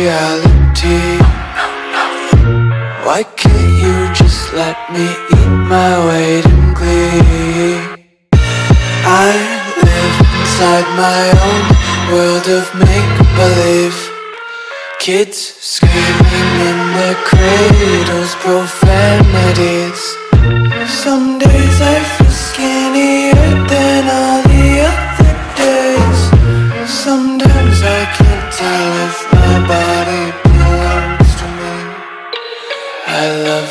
reality. Why can't you just let me eat my weight in glee? I live inside my own world of make-believe. Kids screaming in their cradles, profanities. Some days I feel skinnier than all the other days. Sometimes I can't tell if